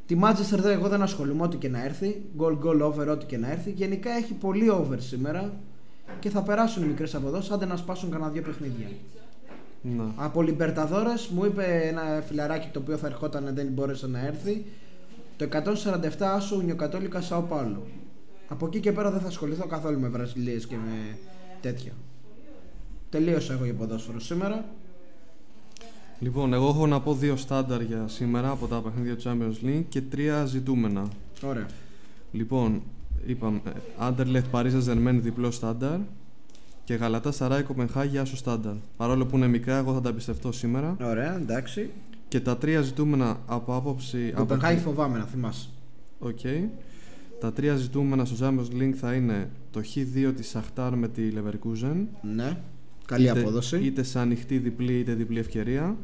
Τη Manchester δεν- εγώ δεν ασχολούμαι ό,τι και να έρθει. Goal goal over ό,τι και να έρθει. Γενικά έχει πολύ over σήμερα και θα περάσουν οι μικρές από εδώ, άντε να σπάσουν κανένα δύο παιχνίδια. Να. Από Λιμπερταδόρες μου είπε ένα φιλαράκι το οποίο θα ερχόταν δεν μπόρεσε να έρθει Το 147 Άσο Ουνιοκατόλικα Σαο Πάολο. Από εκεί και πέρα δεν θα ασχοληθώ καθόλου με Βραζιλίες και με τέτοια. Τελείωσα εγώ για ποδόσφαιρο σήμερα. Λοιπόν, εγώ έχω να πω δύο στάνταρ για σήμερα από τα παιχνίδια του Champions League και τρία ζητούμενα. Ωραία. Λοιπόν, είπαμε Anderlecht Paris Saint-Germain διπλό στάνταρ και Γαλατά Σαράι Κοπενχάγη άσο στάνταρ. Παρόλο που είναι μικρά, εγώ θα τα εμπιστευτώ σήμερα. Ωραία, εντάξει. Και τα τρία ζητούμενα από άποψη. από- Κοπενχάγη φοβάμαι να θυμάσαι. Οκ. Τα τρία ζητούμενα στο Champions League θα είναι το Χ2 της Σαχτάρ με τη Leverkusen. Ναι. Καλή είτε, απόδοση. Είτε σε ανοιχτή διπλή είτε διπλή ευκαιρία.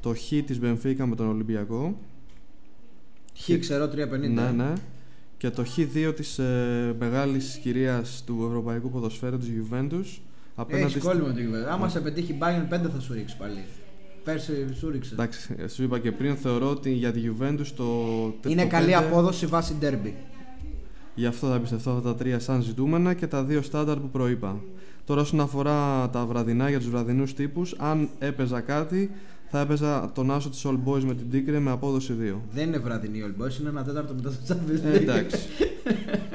Το Χ της Μπενφίκα με τον Ολυμπιακό. Χ ξέρω 350. Ναι, ναι. Και το Χ2 της ε, μεγάλης κυρίας του ευρωπαϊκού ποδοσφαίρου της Juventus. Απέναντι Έχεις στη- κόλλημα το Juventus. Άμα σε πετύχει Bayern 5 θα σου ρίξει πάλι. Πέρσι σου ρίξε. Εντάξει, σου είπα και πριν, θεωρώ ότι για τη Juventus το. Είναι το καλή πέντε- απόδοση βάση derby. Γι' αυτό θα πιστευτώ αυτά τα τρία σαν ζητούμενα και τα δύο στάνταρ που προείπα. Τώρα, όσον αφορά τα βραδινά για τους βραδινούς τύπους, αν έπαιζα κάτι, θα έπαιζα τον άσο της All Boys με την Τίκρε με απόδοση 2. Δεν είναι βραδινή All Boys, είναι ένα τέταρτο μετά το Champions Ε, League. εντάξει.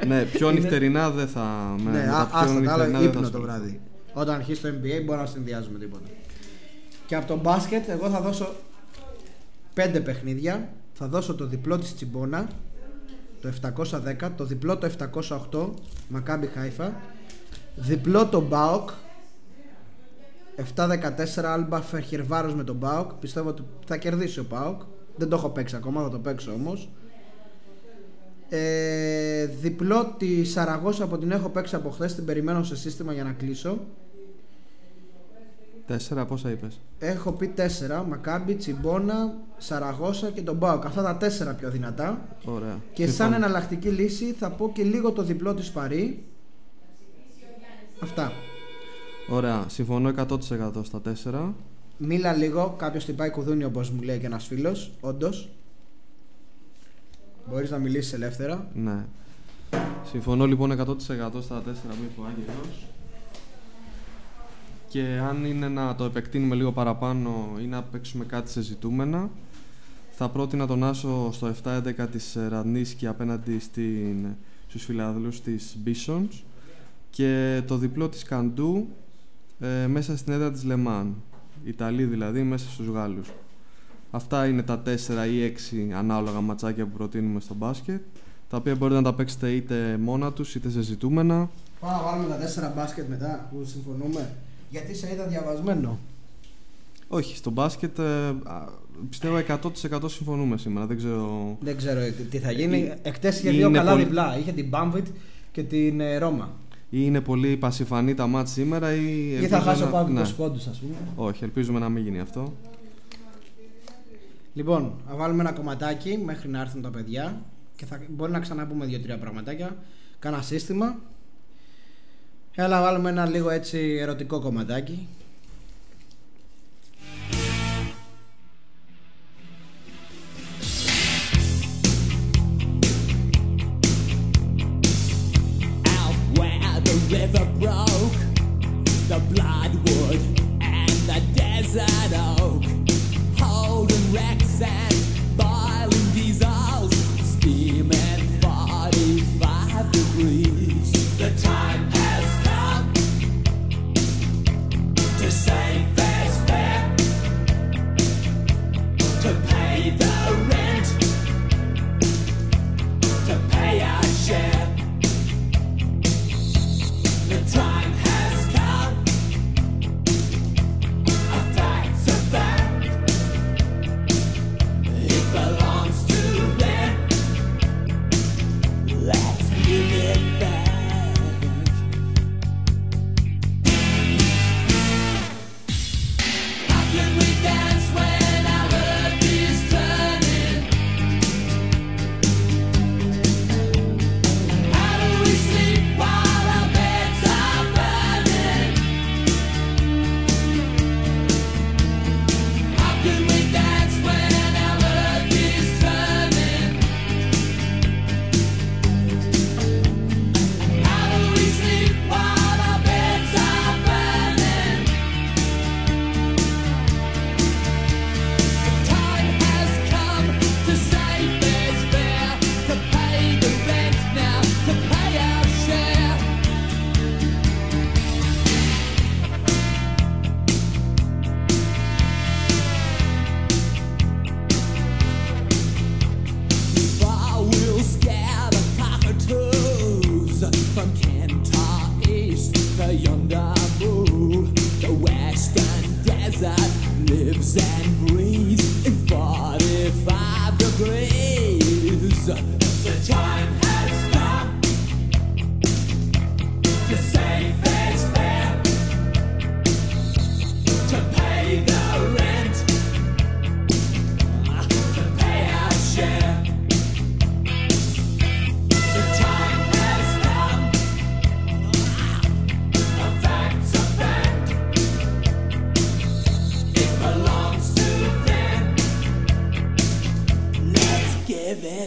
ναι, πιο Είναι- νυχτερινά δεν θα. Με, Ναι, με τα α- πιο άστα τα άλλα, νυχτερινά δεν θα ύπνο το ασχοληθώ. βράδυ. Όταν αρχίσει το NBA μπορεί να συνδυάζουμε τίποτα. Και από το μπάσκετ, εγώ θα δώσω πέντε παιχνίδια. Θα δώσω το διπλό της Τσιμπόνα, το 710, το διπλό το 708, Μακάμπι Χάιφα, διπλό τον ΠΑΟΚ, 714 Άλμπα Φερχερβάρος με τον ΠΑΟΚ. Πιστεύω ότι θα κερδίσει ο ΠΑΟΚ. Δεν το έχω παίξει ακόμα, θα το παίξω όμως. Ε, διπλό τη Σαραγώσα που την έχω παίξει από χθες, την περιμένω σε σύστημα για να κλείσω. Τέσσερα, πόσα είπες; Έχω πει τέσσερα, Μακάμπι, Τσιμπόνα, Σαραγώσα και τον ΠΑΟΚ. Αυτά τα τέσσερα πιο δυνατά. Ωραία. Και σαν Συμφωνώ. εναλλακτική λύση θα πω και λίγο το διπλό της Παρή. Αυτά. Ωραία, συμφωνώ 100% στα τέσσερα. Μίλα λίγο, κάποιος τυπάει κουδούνι όπως μου λέει και ένας φίλος, όντως. Μπορείς να μιλήσεις ελεύθερα. Ναι. Συμφωνώ λοιπόν 100% στα 4 που είπε ο Άγγελος. Και αν είναι να το επεκτείνουμε λίγο παραπάνω ή να παίξουμε κάτι σε ζητούμενα, θα πρότεινα τον Άσο στο 7-11 της Ρανίσκη απέναντι στην, στους φιλαδλούς της Bisons και το διπλό της Καντού ε, μέσα στην έδρα της Λεμάν. Ιταλοί δηλαδή μέσα στους Γάλλους. Αυτά είναι τα 4 ή 6 ανάλογα ματσάκια που προτείνουμε στο μπάσκετ τα οποία μπορείτε να τα παίξετε είτε μόνα τους είτε σε ζητούμενα. Πάμε να βάλουμε τα τέσσερα μπάσκετ μετά που συμφωνούμε. Γιατί σε είδα διαβασμένο. Όχι, στο μπάσκετ ε, α, πιστεύω 100% συμφωνούμε σήμερα. Δεν ξέρω. Δεν ξέρω τι- τι θα γίνει. Ε, Εκτές είχε είναι δύο καλά πολύ- διπλά. Είχε την Μπάμβιτ και την ε, Ρώμα. Ή είναι πολύ πασιφανή τα μάτς σήμερα ή. Ή θα ελπίζω χάσω να- πάω 20 ναι. πόντους ας πούμε. Όχι, ελπίζουμε να μην γίνει αυτό. Λοιπόν, θα βάλουμε ένα κομματάκι μέχρι να έρθουν τα παιδιά και θα μπορεί να ξαναπούμε δύο-τρία πραγματάκια. Κάνα σύστημα. Έλα βάλουμε ένα λίγο έτσι ερωτικό κομματάκι. River broke, the bloodwood and the desert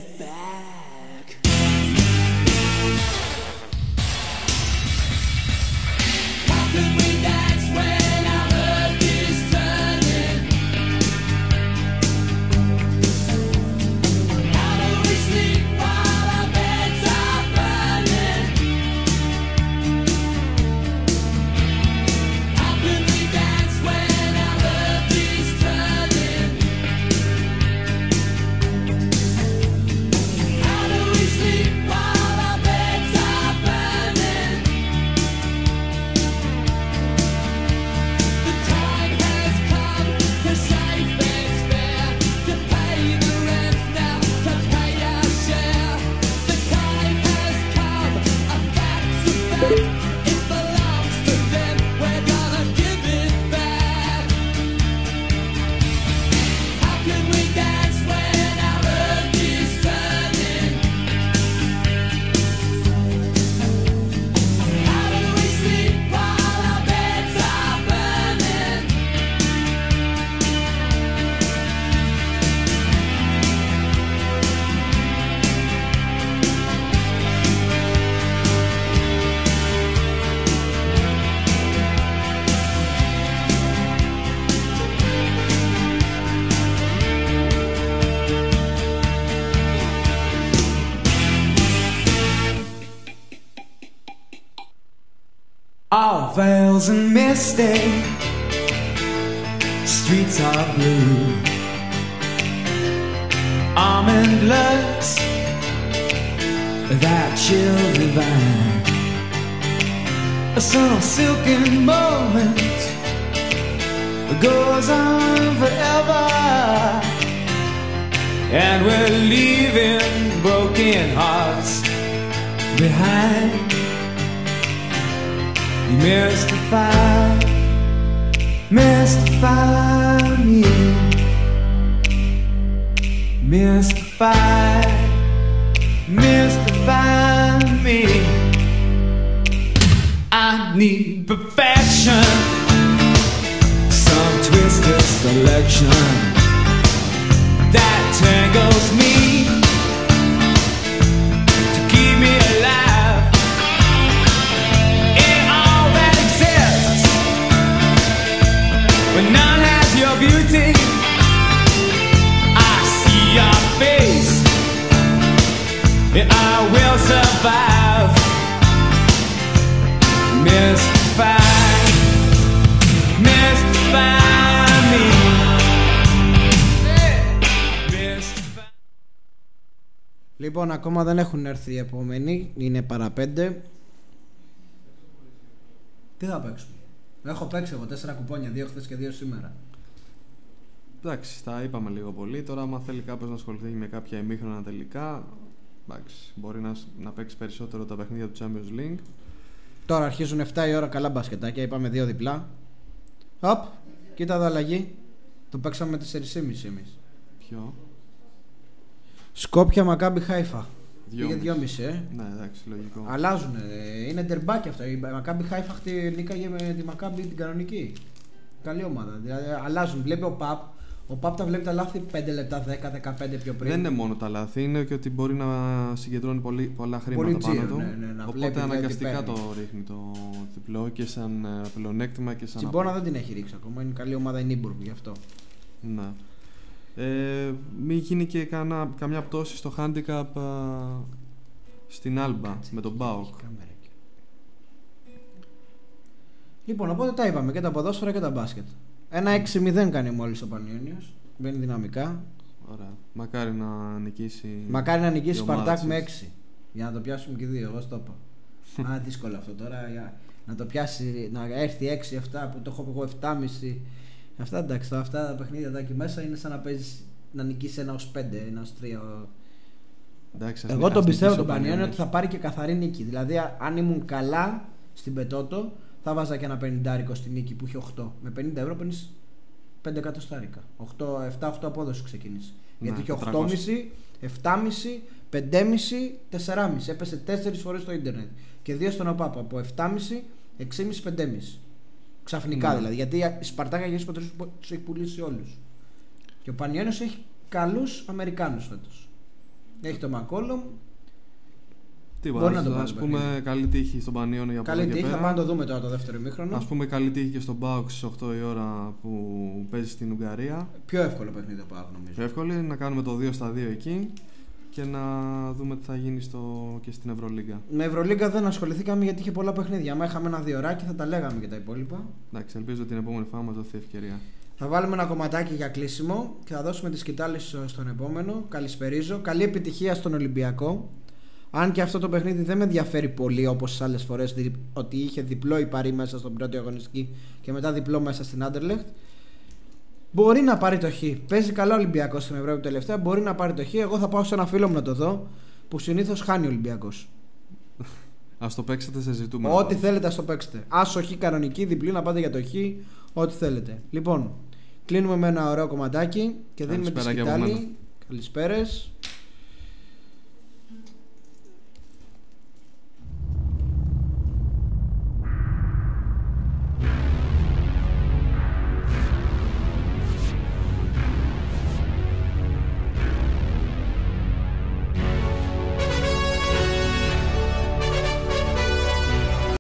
setback. All veils and misty, streets are blue. Almond looks, that chill divine. Some silken moment goes on forever, and we're leaving broken hearts behind. Mystify, mystify me, mystify, mystify me. I need perfection, some twisted selection that tangles me beauty, I see your face, and I will survive. Mystify, mystify me. Mystify. Λοιπόν, ακόμα δεν έχουν έρθει οι επόμενοι. Είναι παραπέντε. Τι θα παίξουμε; Έχω παίξει εγώ τέσσερα κουπόνια, δύο χθες και δύο σήμερα. Εντάξει, τα είπαμε λίγο πολύ. Τώρα, άμα θέλει κάποιος να ασχοληθεί με κάποια ημίχρονα τελικά, εντάξει, μπορεί να, να παίξει περισσότερο τα παιχνίδια του Champions League. Τώρα αρχίζουν 7 η ώρα καλά μπασκετάκια. Είπαμε δύο διπλά. Οπ, κοίτα εδώ αλλαγή. Το παίξαμε 4,5 εμείς. Ποιο; Σκόπια Μακάμπι Χάιφα. Πήγε Δυόμιση. 2,5 ε. Ναι, εντάξει, λογικό. Αλλάζουν. Είναι ντερμπάκι αυτό. Η Μακάμπι Χάιφα χτη νίκαγε με τη Μακάμπι την κανονική. Καλή ομάδα. Δηλαδή αλλάζουν. Βλέπει ο Παπ. Ο Παπ τα βλέπει τα λάθη 5 λεπτά, 10, 15 πιο πριν. Δεν είναι μόνο τα λάθη, είναι και ότι μπορεί να συγκεντρώνει πολύ, πολλά χρήματα Πολύ πάνω τζίρο, του. ναι, ναι, να βλέπει οπότε δηλαδή τι αναγκαστικά παίρνει. το ρίχνει το διπλό και σαν ε, πλεονέκτημα και σαν. Τσιμπόνα απο- δεν την έχει ρίξει ακόμα. Είναι καλή ομάδα η Νίμπουργκ γι' αυτό. Ναι. Ε, μην γίνει και κανένα, καμιά πτώση στο handicap α, στην Άλμπα με τον Μπάουκ. Έχει κάμερα εκεί. Λοιπόν, οπότε τα είπαμε και τα ποδόσφαιρα και τα μπάσκετ. Ένα 6-0 κάνει μόλις ο Πανιόνιος. Μπαίνει δυναμικά. Ωραία. Μακάρι να νικήσει. Μακάρι να νικήσει η ο ομάδα Σπαρτάκ με της. 6. Για να το πιάσουμε και δύο, εγώ στο είπα. (laughs) Α, δύσκολο αυτό τώρα. Για να το πιάσει, να έρθει 6-7 που το έχω εγώ 7,5 Αυτά εντάξει, τώρα αυτά τα παιχνίδια εδώ εκεί μέσα είναι σαν να παίζεις να νικήσεις ένα ως 5, ένα ως 3. Εντάξει, ας Εγώ ας τον πιστεύω νικήσει τον ο Πανιόνιο Πανιόνιος. ότι θα πάρει και καθαρή νίκη. Δηλαδή, α- αν ήμουν καλά στην Πετότο, θα βάζα και ένα 50 στη νίκη που είχε 8. Με 50 ευρώ παίρνεις 5 εκατοστάρικα. 7-8 απόδοση ξεκίνησε. Ναι, Γιατί είχε 400. 8,5, 7,5, 5,5, 4,5. Έπεσε 4 φορές στο ίντερνετ. Και 2 στον ΟΠΑΠ. Από 7,5, 6,5, 5,5. Ξαφνικά Ναι. δηλαδή. Γιατί η Σπαρτάκα για τους έχει πουλήσει όλους. Και ο Πανιόνιος έχει καλούς Αμερικάνους φέτος. Έχει τον Μακόλομ, Τίποτα, Μπορεί να το ας- πάρει ας το πούμε παιχνίδι. καλή τύχη στον Πανιόνιο για από Καλή εδώ και τύχη, θα πέρα. πάμε να το δούμε τώρα το δεύτερο ημίχρονο. Ας πούμε καλή τύχη και στον Μπάουκ στις 8 η ώρα που παίζει στην Ουγγαρία. Πιο εύκολο παιχνίδι ο Πάοκ νομίζω. Πιο εύκολη να κάνουμε το 2 στα 2 εκεί και να δούμε τι θα γίνει στο... και στην Ευρωλίγκα. Με Ευρωλίγκα δεν ασχοληθήκαμε γιατί είχε πολλά παιχνίδια. Αν είχαμε ένα διωράκι θα τα λέγαμε και τα υπόλοιπα. Εντάξει, ελπίζω την επόμενη φορά μας δοθεί ευκαιρία. Θα βάλουμε ένα κομματάκι για κλείσιμο και θα δώσουμε τη σκητάλη στο- στον επόμενο. Καλησπερίζω. Καλή επιτυχία στον Ολυμπιακό. Αν και αυτό το παιχνίδι δεν με ενδιαφέρει πολύ όπως τι άλλες φορές ότι είχε διπλό η Παρή μέσα στον πρώτο αγωνιστική και μετά διπλό μέσα στην Άντερλεχτ. Μπορεί να πάρει το χ. Παίζει καλά ο Ολυμπιακός στην Ευρώπη τελευταία. Μπορεί να πάρει το χ. Εγώ θα πάω σε ένα φίλο μου να το δω που συνήθως χάνει ο Ολυμπιακός. (laughs) Ας το παίξετε σε ζητούμενο. Ό,τι θέλετε, ας το παίξετε. Άσο χ κανονική, διπλή να πάτε για το χ. Ό,τι θέλετε. Λοιπόν, κλείνουμε με ένα ωραίο κομματάκι και δίνουμε τη Καλησπέρα και από σκητάλη. μένα. Καλησπέρες.